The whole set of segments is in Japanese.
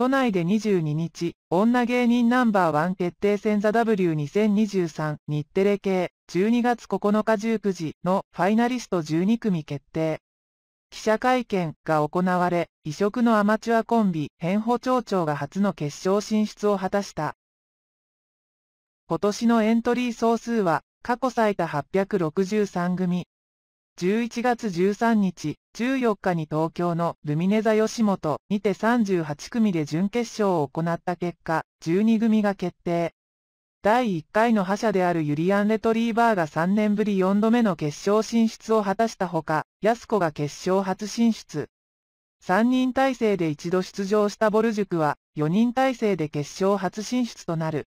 都内で22日、女芸人ナンバーワン決定戦ザ W2023 日テレ系12月9日19時のファイナリスト12組決定。記者会見が行われ、異色のアマチュアコンビ、変歩町長が初の決勝進出を果たした。今年のエントリー総数は、過去最多863組。11月13日、14日に東京のルミネ座吉本にて38組で準決勝を行った結果、12組が決定。第1回の覇者であるユリアン・レトリーバーが3年ぶり4度目の決勝進出を果たしたほか、安子が決勝初進出。3人体制で一度出場したボル塾は、4人体制で決勝初進出となる。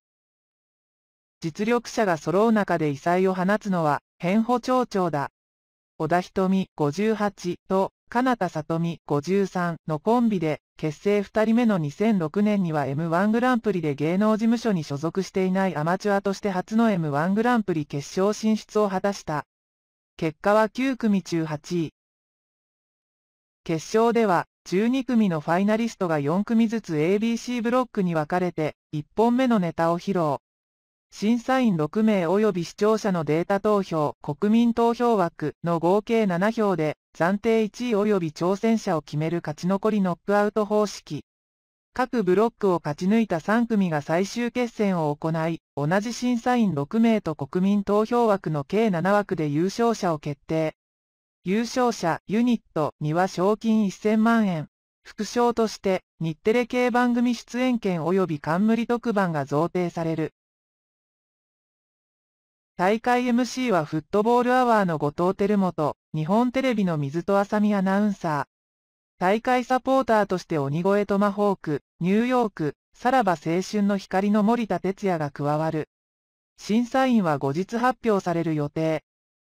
実力者が揃う中で異彩を放つのは、変歩町長だ。小田瞳58と、金田里美53のコンビで、結成2人目の2006年には M1 グランプリで芸能事務所に所属していないアマチュアとして初の M1 グランプリ決勝進出を果たした。結果は9組中8位。決勝では、12組のファイナリストが4組ずつ ABC ブロックに分かれて、1本目のネタを披露。審査員6名及び視聴者のデータ投票、国民投票枠の合計7票で、暫定1位及び挑戦者を決める勝ち残りノックアウト方式。各ブロックを勝ち抜いた3組が最終決戦を行い、同じ審査員6名と国民投票枠の計7枠で優勝者を決定。優勝者ユニットには賞金1000万円。副賞として、日テレ系番組出演権及び冠特番が贈呈される。大会 MC はフットボールアワーの後藤輝元、日本テレビの水戸浅見アナウンサー。大会サポーターとして鬼越トマホーク、ニューヨーク、さらば青春の光の森田哲也が加わる。審査員は後日発表される予定。